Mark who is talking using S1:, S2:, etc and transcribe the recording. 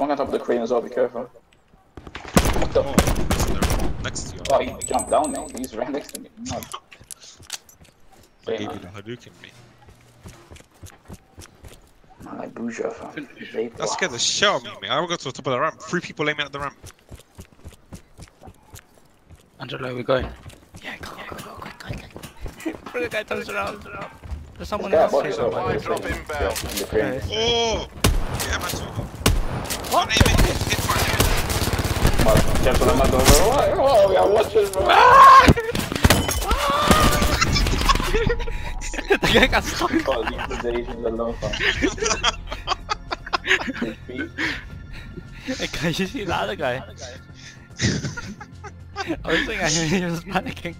S1: Someone on top of the crane as well, be careful. What the?
S2: Oh, next to you.
S1: Oh, he jumped down, man. He's right next to me. No.
S2: I gave you the Hadouken, me.
S1: Man, like Bouger, fam. Vape.
S2: That scared the shit out of me, man. I got to the top of the ramp. Three people aiming at the ramp.
S3: Angelo, we're going. Yeah, go, go, go, quick, quick, quick. Bro, the guy turns around. There's someone else
S1: bought
S3: here.
S1: himself
S3: somewhere.
S1: like
S4: Drop
S1: this.
S4: inbound.
S1: Yeah, in the crane.
S2: Oh! Yeah, man, What? Aim it, hit, hit.
S1: Man, Careful, I'm not going Whoa, we are watching, bro.
S3: the guy got stuck.
S1: Oh, leave the Asians alone, fam.
S3: Hey, guy, you see the other guy? I was thinking he was panicking.